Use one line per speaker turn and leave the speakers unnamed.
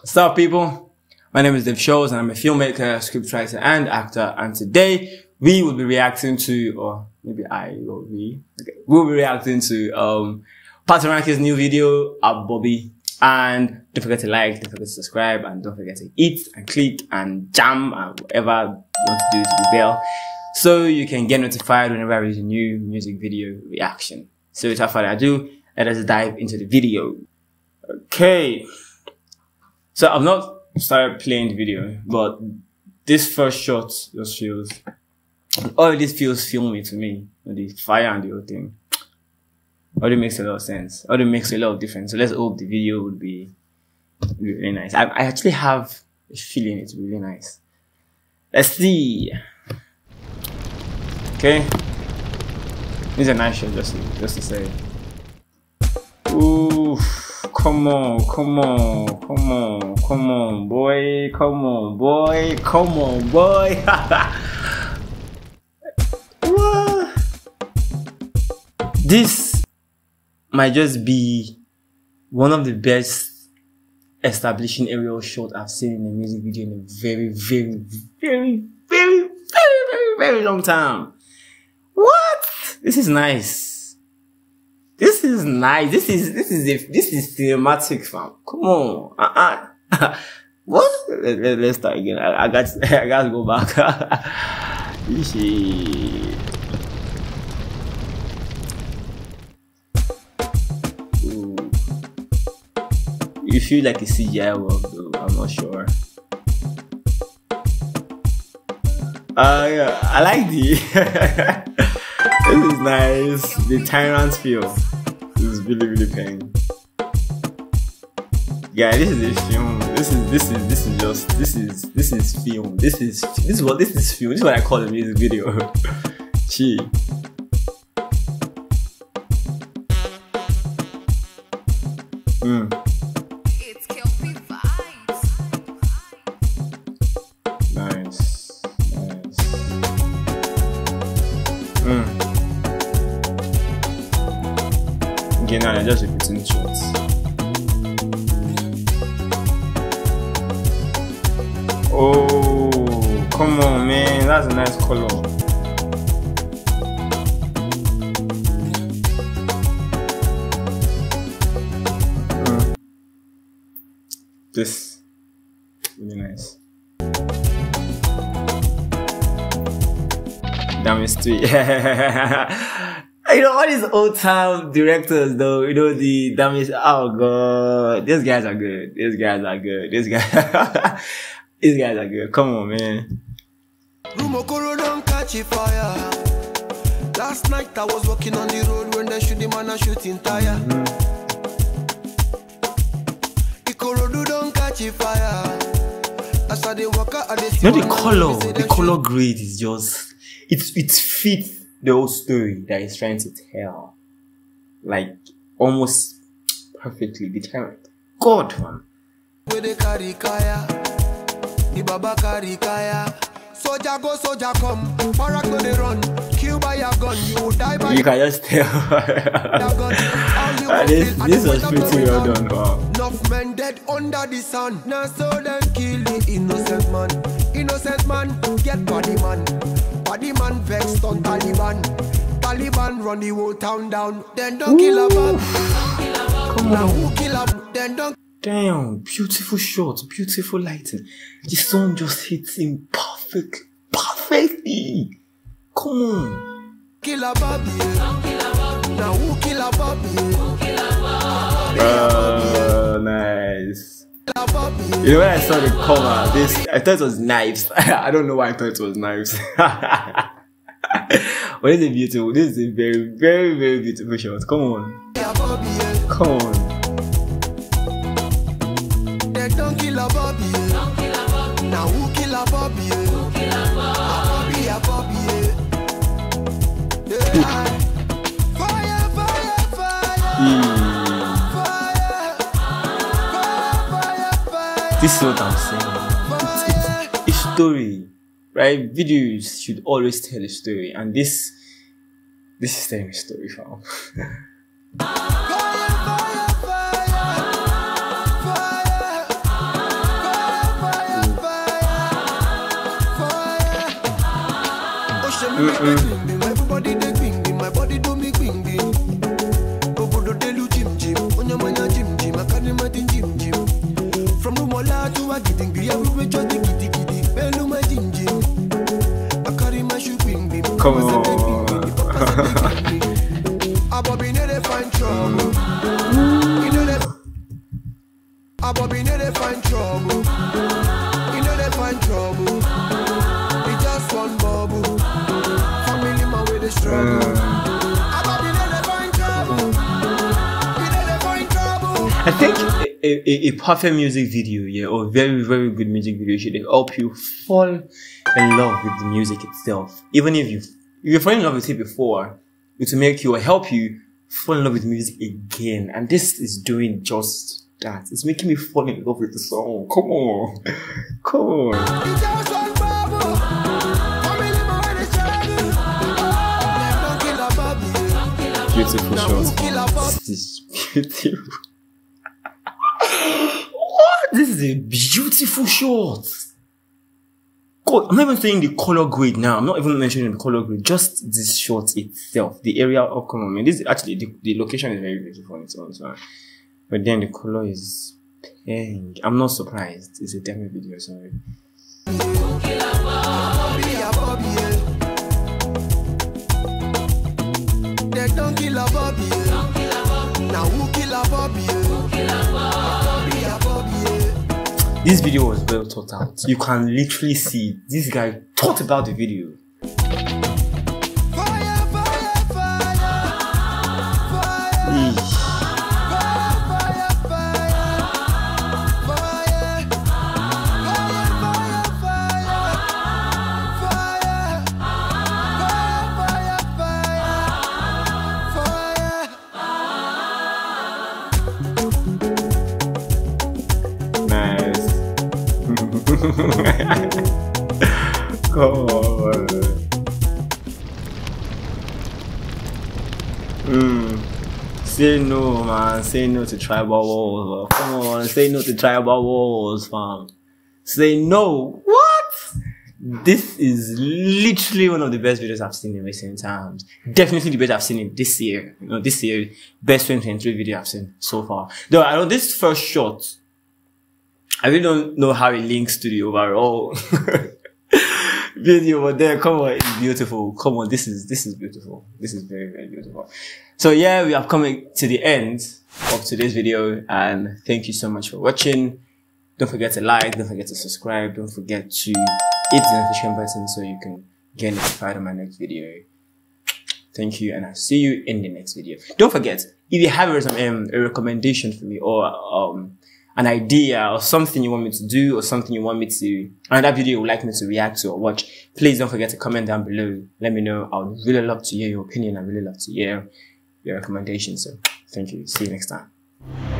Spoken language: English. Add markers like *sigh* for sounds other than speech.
What's up, people? My name is Dave Shorlz, and I'm a filmmaker, scriptwriter, and actor. And today we will be reacting to, or maybe I or we, okay, we'll be reacting to um Patoranking's new video, Abobi. And don't forget to like, don't forget to subscribe, and don't forget to eat and click and jam and whatever you want to do to the bell, so you can get notified whenever I release a new music video reaction. So without further ado, let us dive into the video. Okay. So I've not started playing the video, but this first shot just feels, all this feels filmy to me. The fire and the whole thing. All it makes a lot of sense. All it makes a lot of difference. So let's hope the video would be really nice. I, I actually have a feeling it's really nice. Let's see. Okay. This is a nice shot just just to say. Ooh, come on, come on, come on, come on, boy, come on, boy, come on, boy. *laughs* what? This might just be one of the best establishing aerial shot I've seen in a music video in a very, very, very, very, very, very, very long time. What? This is nice. This is nice. This is this is a, this is cinematic, fam. Come on. Uh-uh. *laughs* what? Let, let, let's start again. I, I got *laughs* I got to go back. *laughs* You feel like a CGI work though. I'm not sure. Uh, yeah, I like the. this is nice. The tyrant feel. Really, really paying. Yeah, this is a film. This is this is this is just this is this is film. This is this is what this is film. This is what I call a music video. *laughs* Gee. Mm. Now I'm just repeating shots. Oh, come on, man. That's a nice color. Mm. This really nice. Damn it's three. *laughs* *laughs* you know all these old time directors though, you know the damage oh god. These guys are good. These guys are good. These guys *laughs* These guys are good. Come on man.
Rumokoro don't catch a fire. Last night I was walking on the road when they shoot the man a shooting tire. Ikorodu don't catch a fire. As I dey walk out, I see
You know the color, the color grade is just it's it fits the whole story that he's trying to tell. Like almost perfectly. Talent. God man.
Where they carry kaya, the baba carry kaya. Soldier go, soldier come. Barak no dey run. Kill by your gun, you die by
You can just tell.
gun. All you *laughs*
Ah, this this was pretty well done. Wow.
Enough men dead under the sun. Now so them kill the innocent man. Innocent man get body man. Body man vexed on Taliban. Taliban run the whole town down. Then don't kill a man.
Come
Now
on.
who kill a Then don't
Damn, beautiful shot, beautiful lighting. The sun just hits him perfect, perfectly. Come on.
kill Abobi. Now who kill Abobi?
Uh, nice. You know when I saw the cover, this I thought it was knives. *laughs* I don't know why I thought it was knives. *laughs* but this is beautiful. This is a very, very, very beautiful shot. Come on, come on.
Then
This is what I'm saying. A story, right? Videos should always tell a story, and this, this is telling a story, fam. *laughs*
mm-hmm. Find trouble.
I think a, a, perfect music video, yeah, or very, very good music video should help you fall in love with the music itself. Even if you if you fall in love with it before, it will make you or help you fall in love with music again. And this is doing just that. It's making me fall in love with the song. Come on. *laughs* Come on. Beautiful shot. This is beautiful. What? This is a beautiful shot. God, I'm not even saying the color grade now. I'm not even mentioning the color grade. Just this shot itself, the area of come on, man. This is actually the, the location is very beautiful on its own. But then the color is pink. I'm not surprised. It's a Dammy video. Sorry. This video was well thought out. You can literally see this guy thought about the video. Come on. Mm. Say no, man. Say no to tribal walls. Come on. Say no to tribal wars, fam. Say no. What? This is literally one of the best videos I've seen in recent times. Definitely the best I've seen in this year. You know, this year, best 2023 video I've seen so far. Though I know this first shot, I really don't know how it links to the overall *laughs* video, but there, come on, it's beautiful. Come on, this is, this is beautiful. This is very, very beautiful. So yeah, we have come to the end of today's video and thank you so much for watching. Don't forget to like, don't forget to subscribe, don't forget to hit the notification button so you can get notified on my next video. Thank you, and I'll see you in the next video. Don't forget, if you have some, um, a recommendation for me or um, an idea or something you want me to do or something you want me to, another video you would like me to react to or watch, please don't forget to comment down below. Let me know. I would really love to hear your opinion. I really love to hear your recommendations. So, thank you. See you next time.